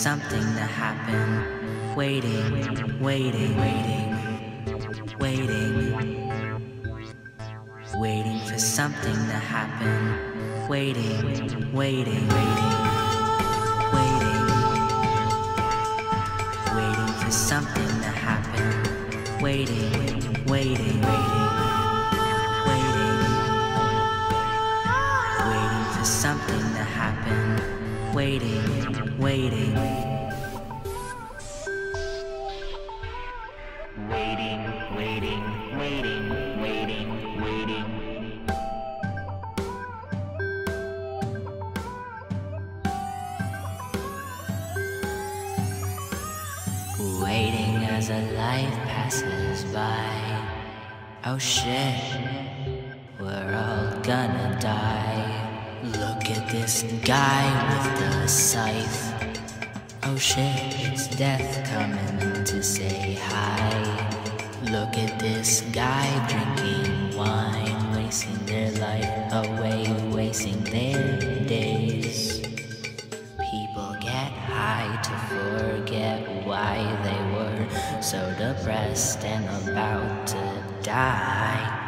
something to happen. Waiting, waiting, waiting, waiting. Waiting for something to happen. Waiting, waiting, waiting, waiting. Waiting for something to happen. Waiting, waiting, waiting, waiting. Waiting for something to happen. Waiting, waiting. Waiting, waiting, waiting, waiting, waiting. Waiting as a life passes by. Oh shit, we're all gonna die. Look at this guy with the scythe. Oh shit, it's death coming to say hi. Look at this guy drinking wine, wasting their life away, wasting their days. People get high to forget why they were so depressed and about to die.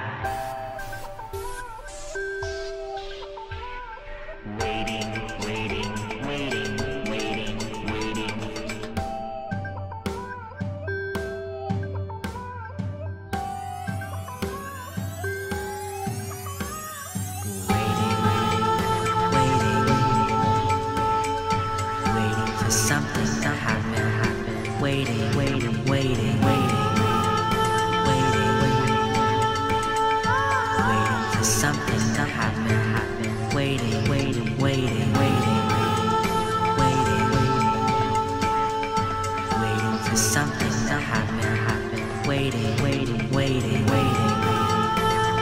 Waiting for something to happen. Waiting, waiting, waiting, waiting, waiting.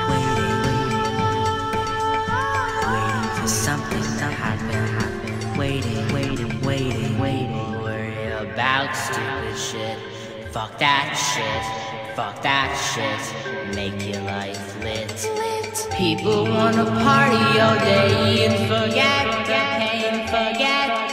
Waiting waiting. Waiting for something to happen. Waiting, waiting, waiting, waiting. Worry about stupid shit. Fuck that shit. Fuck that shit. Make your life lit. People wanna party all day and forget the pain. Forget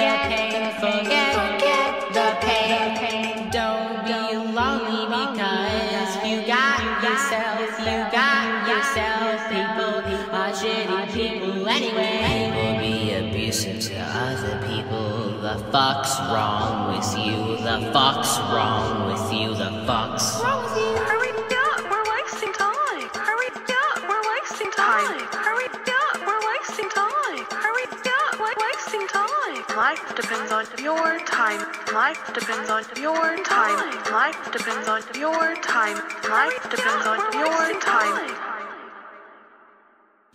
people anyway. People be abusive to other people. The fuck's wrong with you? The fuck's wrong with you? The fuck's wrong with you? Hurry up, we're wasting time. Hurry up, we're wasting time. Hurry up, we're wasting time. Hurry up, we're wasting time. Life depends on your time. Life depends on your time. Life depends on your time. Life depends on your time.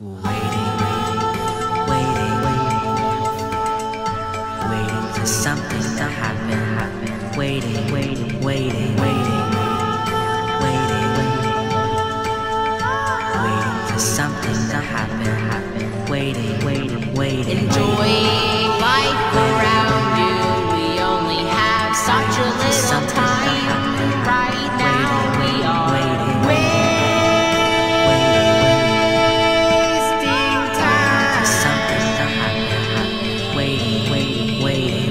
Waiting, waiting, something to happen, happen. Waiting, waiting, waiting, waiting, waiting, waiting for something to happen, happen. Waiting, waiting, waiting. Enjoy life around you. We only have such a little time. Right now we are waiting. Waiting, waiting.